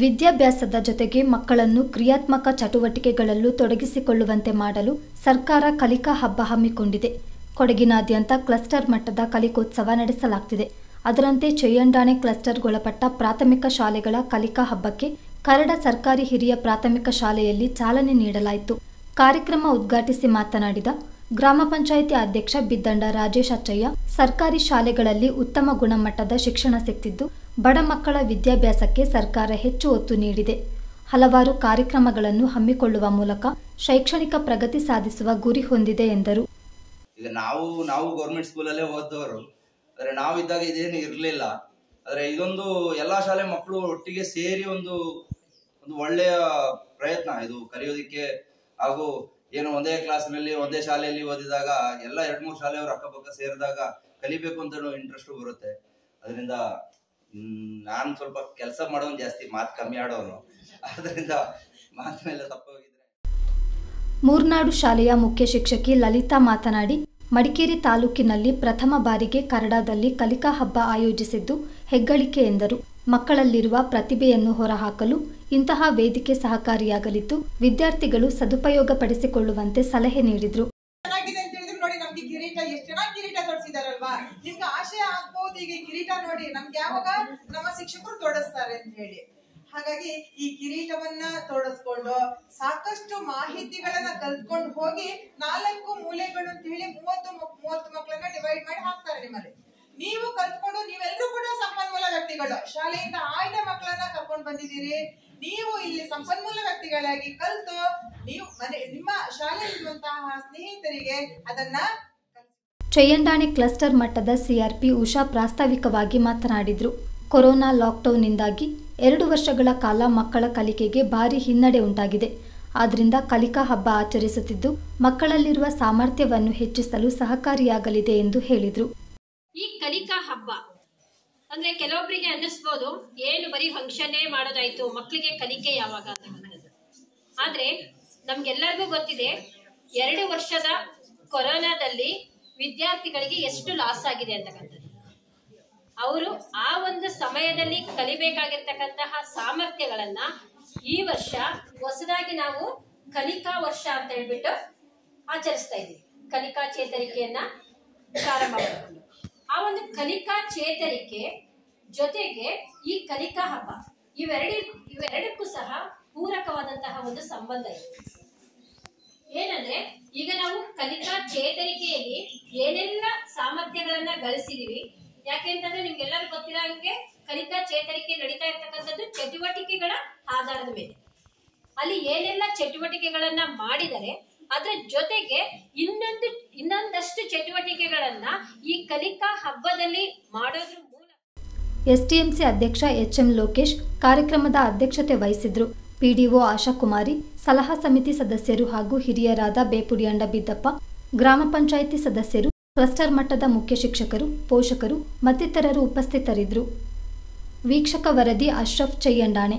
ವಿದ್ಯಾಭ್ಯಾಸದ ಜೊತೆಗೆ ಮಕ್ಕಳನ್ನು ಕ್ರಿಯಾತ್ಮಕ ಚಟುವಟಿಕೆಗಳಲ್ಲೂ ತೊಡಗಿಸಿಕೊಳ್ಳುವಂತೆ ಮಾಡಲು ಸರ್ಕಾರ ಕಲಿಕಾ ಹಬ್ಬ ಹಮ್ಮಿಕೊಂಡಿದೆ. ಕೊಡಗಿನಾದ್ಯಂತ ಕ್ಲಸ್ಟರ್ ಮಟ್ಟದ ಕಲಿಕೋತ್ಸವ ನಡೆಸಲಾಗ್ತಿದೆ. ಅದರಂತೆ ಚೆಯ್ಯಂಡಾಣೆ ಕ್ಲಸ್ಟರ್ಗೊಳಪಟ್ಟ ಪ್ರಾಥಮಿಕ ಶಾಲೆಗಳ ಕಲಿಕಾ ಹಬ್ಬಕ್ಕೆ ಕರಡ ಸರ್ಕಾರಿ ಹಿರಿಯ ಪ್ರಾಥಮಿಕ ಶಾಲೆಯಲ್ಲಿ ಚಾಲನೆ ನೀಡಲಾಯಿತು. ಕಾರ್ಯಕ್ರಮ ಉದ್ಘಾಟಿಸಿ ಮಾತನಾಡಿದ ಗ್ರಾಮ ಪಂಚಾಯಿತಿ ಅಧ್ಯಕ್ಷ ಬಿದ್ದಂಡ ರಾಜೇಶ್ ಅಚ್ಚಯ್ಯ, ಸರ್ಕಾರಿ ಶಾಲೆಗಳಲ್ಲಿ ಉತ್ತಮ ಗುಣಮಟ್ಟದ ಶಿಕ್ಷಣ ಸಿಗ್ತಿದ್ದು ಬಡ ಮಕ್ಕಳ ವಿದ್ಯಾಭ್ಯಾಸಕ್ಕೆ ಸರ್ಕಾರ ಹೆಚ್ಚು ಒತ್ತು ನೀಡಿದೆ. ಹಲವಾರು ಕಾರ್ಯಕ್ರಮಗಳನ್ನು ಹಮ್ಮಿಕೊಳ್ಳುವ ಮೂಲಕ ಶೈಕ್ಷಣಿಕ ಪ್ರಗತಿ ಸಾಧಿಸುವ ಗುರಿ ಹೊಂದಿದೆ ಎಂದರು. ಈಗ ನಾವು ನಾವು ಗೌರ್ಮೆಂಟ್ ಸ್ಕೂಲಲ್ಲೇ ಓದ್ದವರು, ಆದರೆ ನಾವಿದ್ದಾಗ ಇದೇನು ಇರಲಿಲ್ಲ. ಆದರೆ ಇದೊಂದು ಎಲ್ಲ ಶಾಲೆ ಮಕ್ಕಳು ಒಟ್ಟಿಗೆ ಸೇರಿ ಒಂದು ಒಂದು ಒಳ್ಳೆಯ ಪ್ರಯತ್ನ ಇದು ಕಲಿಯೋದಕ್ಕೆ ಹಾಗೂ ಏನು ಒಂದೇ ಕ್ಲಾಸ್ನಲ್ಲಿ ಒಂದೇ ಶಾಲೆಯಲ್ಲಿ ಓದಿದಾಗ, ಎಲ್ಲ ಎರಡು ಮೂರು ಶಾಲೆಯವರು ಅಕ್ಕಪಕ್ಕ ಸೇರಿದಾಗ ಕಲಿಬೇಕು ಅಂತ ಇಂಟ್ರೆಸ್ಟು ಬರುತ್ತೆ. ಅದರಿಂದ ನಾನು ಸ್ವಲ್ಪ ಕೆಲಸ ಮಾಡೋನು ಜಾಸ್ತಿ, ಮಾತು ಕಮ್ಮಿ ಆಡೋನು. ಅದರಿಂದ ಮಾತಿನೆಲ್ಲ ತಪ್ಪೋಗಿದ್ರೆ ಮೂರ್ನಾಡು ಶಾಲೆಯ ಮುಖ್ಯ ಶಿಕ್ಷಕಿ ಲಲಿತಾ ಮಾತನಾಡಿ, ಮಡಿಕೇರಿ ತಾಲೂಕಿನಲ್ಲಿ ಪ್ರಥಮ ಬಾರಿಗೆ ಕರಡಾದಲ್ಲಿ ಕಲಿಕಾ ಹಬ್ಬ ಆಯೋಜಿಸಿದ್ದು ಹೆಗ್ಗಳಿಕೆ ಎಂದರು. ಮಕ್ಕಳಲ್ಲಿರುವ ಪ್ರತಿಭೆಯನ್ನು ಹೊರಹಾಕಲು ಇಂತಹ ವೇದಿಕೆ ಸಹಕಾರಿಯಾಗಲಿದ್ದು, ವಿದ್ಯಾರ್ಥಿಗಳು ಸದುಪಯೋಗಪಡಿಸಿಕೊಳ್ಳುವಂತೆ ಸಲಹೆ ನೀಡಿದರು ಚೆನ್ನಾಗಿದೆ ಅಂತ ಹೇಳಿದ್ರೆ ನೋಡಿ ನಮ್ಗೆ ಕಿರೀಟ ಎಷ್ಟು ಚೆನ್ನಾಗಿ ತೊಡಿಸಿದಾರಲ್ವಾ ನಿಮ್ಗೆ ಆಶಯ ಆಗ್ಬಹುದು ಈಗ ಕಿರೀಟ ನೋಡಿ. ನಮ್ಗೆ ಯಾವಾಗ? ನಮ್ಮ ಶಿಕ್ಷಕರು ತೊಡಸ್ತಾರೆ ಅಂತ ಹೇಳಿ. ಹಾಗಾಗಿ ಈ ಕಿರೀಟವನ್ನ ತೊಡಸ್ಕೊಂಡು ಸಾಕಷ್ಟು ಮಾಹಿತಿಗಳನ್ನ ಕಲ್ತ್ಕೊಂಡು ಹೋಗಿ ನಾಲ್ಕು ಮೂಲೆಗಳು ಅಂತ ಹೇಳಿ ಮೂವತ್ತು ಮೂವತ್ತು ಮಕ್ಕಳನ್ನ ಡಿವೈಡ್ ಮಾಡಿ ಹಾಕ್ತಾರೆ ನಿಮ್ಮಲ್ಲಿ. ನೀವು ಕಲ್ತ್ಕೊಂಡು ನೀವೆಲ್ಲರೂ ಕೂಡ ಸಂಪನ್ಮೂಲ ವ್ಯಕ್ತಿಗಳು. ಶಾಲೆಯಿಂದ ಆಯ್ದ ಮಕ್ಕಳನ್ನ ಕರ್ಕೊಂಡು ಬಂದಿದ್ದೀರಿ. ನೀವು ಇಲ್ಲಿ ಸಂಪನ್ಮೂಲ ವ್ಯಕ್ತಿಗಳಾಗಿ ಕಲ್ತು ನೀವು ಮನೆ ನಿಮ್ಮ ಶಾಲೆಯಲ್ಲಿರುವಂತಹ ಸ್ನೇಹಿತರಿಗೆ ಅದನ್ನ ಚೆಯ್ಯಂಡಾಣೆ ಕ್ಲಸ್ಟರ್ ಮಟ್ಟದ ಸಿಆರ್ಪಿ ಉಷಾ ಪ್ರಾಸ್ತಾವಿಕವಾಗಿ ಮಾತನಾಡಿದರು. ಕೊರೋನಾ ಲಾಕ್ಡೌನ್ನಿಂದಾಗಿ ಎರಡು ವರ್ಷಗಳ ಕಾಲ ಮಕ್ಕಳ ಕಲಿಕೆಗೆ ಭಾರಿ ಹಿನ್ನಡೆ ಉಂಟಾಗಿದೆ. ಆದ್ದರಿಂದ ಕಲಿಕಾ ಹಬ್ಬ ಆಚರಿಸುತ್ತಿದ್ದು, ಮಕ್ಕಳಲ್ಲಿರುವ ಸಾಮರ್ಥ್ಯವನ್ನು ಹೆಚ್ಚಿಸಲು ಸಹಕಾರಿಯಾಗಲಿದೆ ಎಂದು ಹೇಳಿದರು. ಈ ಕಲಿಕಾ ಹಬ್ಬ ಅಂದ್ರೆ ಕೆಲವೊಬ್ಬರಿಗೆ ಅನ್ನಿಸ್ಬೋದು, ಏನು ಬರೀ ಫಂಕ್ಷನ್ನೇ ಮಾಡೋದಾಯ್ತು, ಮಕ್ಕಳಿಗೆ ಕಲಿಕೆ ಯಾವಾಗ ಆದರೆ ಆದ್ರೆ ನಮ್ಗೆಲ್ಲರಿಗೂ ಗೊತ್ತಿದೆ, ಎರಡು ವರ್ಷದ ಕೊರೋನಾದಲ್ಲಿ ವಿದ್ಯಾರ್ಥಿಗಳಿಗೆ ಎಷ್ಟು ಲಾಸ್ ಆಗಿದೆ ಅಂತಕ್ಕಂಥದ್ದು. ಅವರು ಆ ಒಂದು ಸಮಯದಲ್ಲಿ ಕಲಿಬೇಕಾಗಿರ್ತಕ್ಕಂತಹ ಸಾಮರ್ಥ್ಯಗಳನ್ನ ಈ ವರ್ಷ ಹೊಸದಾಗಿ ನಾವು ಕಲಿಕಾ ವರ್ಷ ಅಂತ ಹೇಳ್ಬಿಟ್ಟು ಆಚರಿಸ್ತಾ ಇದ್ದೀವಿ. ಕಲಿಕಾ ಚೇತರಿಕೆಯನ್ನ ಪ್ರಾರಂಭ ಮಾಡಿಕೊಂಡು. ಆ ಒಂದು ಕಲಿಕಾ ಚೇತರಿಕೆ ಜೊತೆಗೆ ಈ ಕಲಿಕಾ ಹಬ್ಬ, ಇವೆರಡಿ, ಇವೆರಡಕ್ಕೂ ಸಹ ಪೂರಕವಾದಂತಹ ಒಂದು ಸಂಬಂಧ ಇದೆ. ಏನಂದ್ರೆ, ಈಗ ನಾವು ಕಲಿಕಾ ಚೇತರಿಕೆಯಲ್ಲಿ ಏನೆಲ್ಲ ಸಾಮರ್ಥ್ಯಗಳನ್ನ ಗಳಿಸಿದೀವಿ? ಯಾಕೆಂತಂದ್ರೆ ನಿಮ್ಗೆ ನಿಮ್ಗೆಲ್ಲರೂ ಗೊತ್ತಿರೋ ಹಂಗೆ ಕಲಿಕಾ ಚೇತರಿಕೆ ನಡೀತಾ ಇರ್ತಕ್ಕಂಥದ್ದು ಚಟುವಟಿಕೆಗಳ ಆಧಾರದ ಮೇಲೆ. ಅಲ್ಲಿ ಏನೆಲ್ಲ ಚಟುವಟಿಕೆಗಳನ್ನ ಮಾಡಿದರೆ, ಅದ್ರ ಜೊತೆಗೆ ಇನ್ನೊಂದು, ಇನ್ನೊಂದಷ್ಟು ಚಟುವಟಿಕೆಗಳನ್ನ ಈ ಕಲಿಕಾ ಹಬ್ಬದಲ್ಲಿ ಮಾಡೋದ್ರ ಮೂಲಕ ಎಸ್ಟಿಎಂಸಿ ಅಧ್ಯಕ್ಷ ಎಚ್ ಎಂ ಲೋಕೇಶ್ ಕಾರ್ಯಕ್ರಮದ ಅಧ್ಯಕ್ಷತೆ ವಹಿಸಿದ್ರು ಪಿಡಿಒ ಆಶಾಕುಮಾರಿ, ಸಲಹಾ ಸಮಿತಿ ಸದಸ್ಯರು ಹಾಗೂ ಹಿರಿಯರಾದ ಬೇಪುಡಿಯಂಡ ಬಿದ್ದಪ್ಪ ಗ್ರಾಮ ಪಂಚಾಯಿತಿ ಸದಸ್ಯರು ಕ್ಲಸ್ಟರ್ ಮಟ್ಟದ ಮುಖ್ಯ ಶಿಕ್ಷಕರು ಪೋಷಕರು ಮತ್ತಿತರರು ಉಪಸ್ಥಿತರಿದ್ದರು. ವೀಕ್ಷಕ ವರದಿ ಅಶ್ರಫ್ ಚಯ್ಯಂಡಾಣೆ